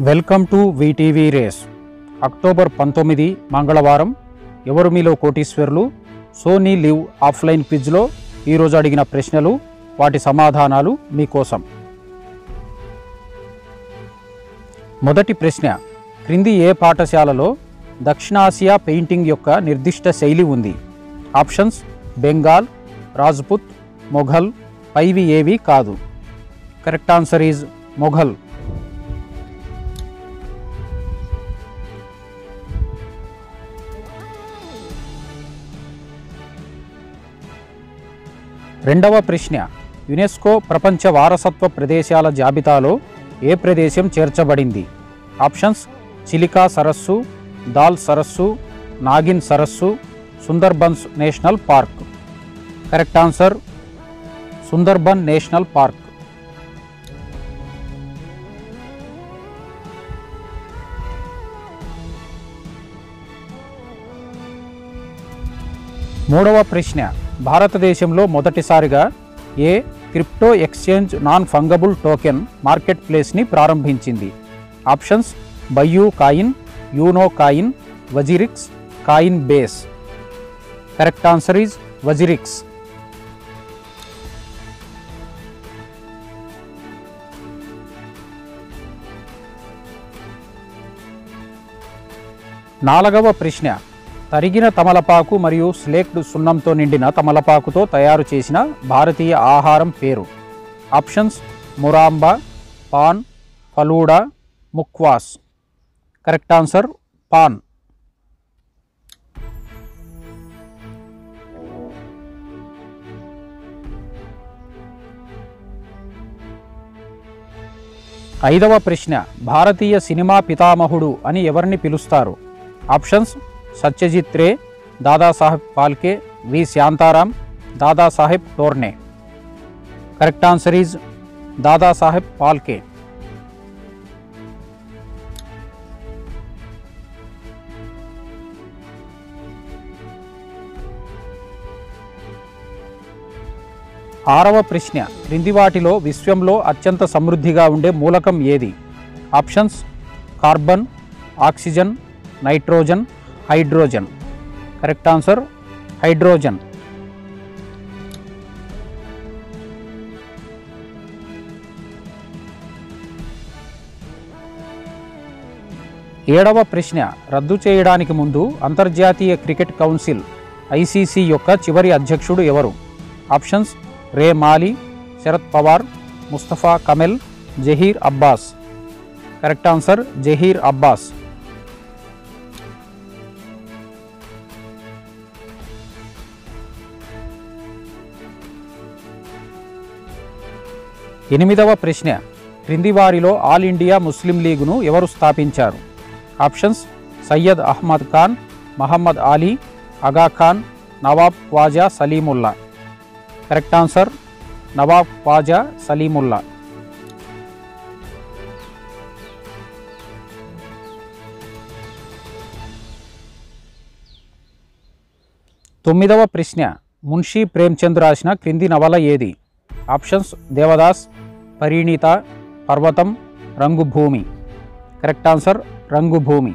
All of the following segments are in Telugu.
Welcome to VTV race. October పంతొమ్మిది మంగళవారం ఎవరు మీలో కోటీశ్వర్లు సోనీ లివ్ ఆఫ్లైన్ క్విజ్లో ఈరోజు అడిగిన ప్రశ్నలు వాటి సమాధానాలు మీకోసం. మొదటి ప్రశ్న క్రింది ఏ పాఠశాలలో దక్షిణాసియా పెయింటింగ్ యొక్క నిర్దిష్ట శైలి ఉంది? ఆప్షన్స్ బెంగాల్ రాజ్పుత్ మొఘల్ పైవి ఏవి కాదు. Correct answer is Mughal. రెండవ ప్రశ్న. యునెస్కో ప్రపంచ వారసత్వ ప్రదేశాల జాబితాలో ఏ ప్రదేశం చేర్చబడింది? ఆప్షన్స్ చిలికా సరస్సు దాల్ సరస్సు నాగిన్ సరస్సు Sundarbans national park. Correct answer Sundarban national park. మూడవ ప్రశ్న. భారతదేశంలో మొదటిసారిగా ఏ crypto exchange non fungible token market ప్లేస్ని ప్రారంభించింది. Options BuyUcoin Unocoin WazirX Coinbase. Correct answer is WazirX. నాలుగవ ప్రశ్న. తరిగిన తమలపాకు మరియు స్లేక్డ్ సున్నంతో నిండిన తమలపాకుతో తయారు చేసిన భారతీయ ఆహారం పేరు. Options muramba paan falooda mukhwas. Correct answer paan. ఐదవ ప్రశ్న భారతీయ సినిమా పితామహుడు అని ఎవరిని పిలుస్తారు? Options Satyajit Ray Dadasaheb Phalke V. Shantaram Dadasaheb Torne. Correct answer is Dadasaheb Phalke. ఆరవ ప్రశ్న క్రింది వాటిలో విశ్వంలో అత్యంత సమృద్ధిగా ఉండే మూలకం ఏది? Options carbon oxygen nitrogen hydrogen. Correct answer hydrogen. ఏడవ ప్రశ్న రద్దు చేయడానికి ముందు అంతర్జాతీయ క్రికెట్ కౌన్సిల్ ఐసీసీ యొక్క చివరి అధ్యక్షుడు ఎవరు? Options Ray Mali Sharad Pawar Mustafa Kamal Zaheer Abbas. Correct answer Zaheer Abbas. ఎనిమిదవ ప్రశ్న. క్రింది వారిలో ఆల్ ఇండియా ముస్లిం లీగ్ను ఎవరు స్థాపించారు? Options Syed Ahmed Khan Mohammed Ali Aga Khan Nawab Waja Salimullah. Correct answer Nawab Waja Salimullah. తొమ్మిదవ ప్రశ్న. మున్షీ ప్రేమ్చంద్ రాసిన క్రింది నవల ఏది? ఆప్షన్స్ దేవదాస్ పరిణీత పర్వతం రంగుభూమి కరెక్ట్ ఆన్సర్ రంగుభూమి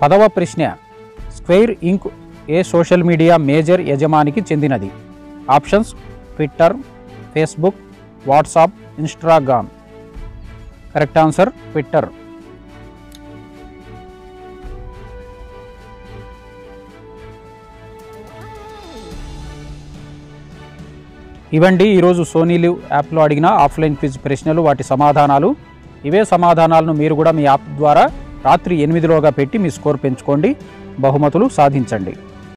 పదవ ప్రశ్న స్క్వేర్ ఇంక్ ఏ సోషల్ మీడియా మేజర్ యజమానికి చెందినది options Twitter Facebook WhatsApp Instagram correct answer Twitter ఇవండి ఈరోజు సోనీ లివ్ యాప్లో అడిగిన ఆఫ్లైన్ క్విజ్ ప్రశ్నలు వాటి సమాధానాలు. ఇవే సమాధానాలను మీరు కూడా మీ యాప్ ద్వారా రాత్రి ఎనిమిదిలోగా పెట్టి మీ స్కోర్ పెంచుకోండి. బహుమతులు సాధించండి.